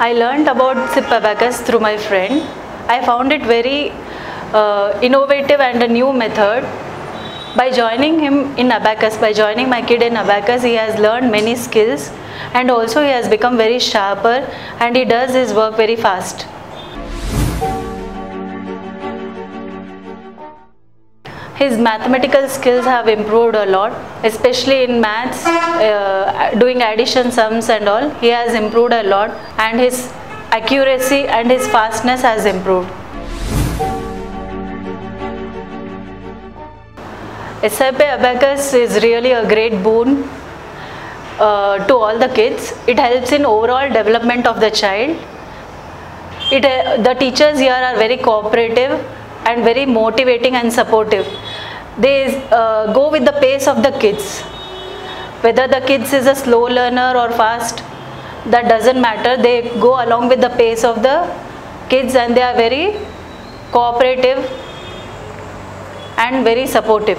I learned about SIP abacus through my friend. I found it very uh, innovative and a new method. By joining him in abacus, by joining my kid in abacus, he has learned many skills and also he has become very sharper and he does his work very fast. His mathematical skills have improved a lot, especially in maths, uh, doing addition sums and all. He has improved a lot, and his accuracy and his fastness has improved. SIP Abacus is really a great boon uh, to all the kids. It helps in overall development of the child. It, uh, the teachers here are very cooperative and very motivating and supportive. They uh, go with the pace of the kids. Whether the kids is a slow learner or fast, that doesn't matter. They go along with the pace of the kids and they are very cooperative and very supportive.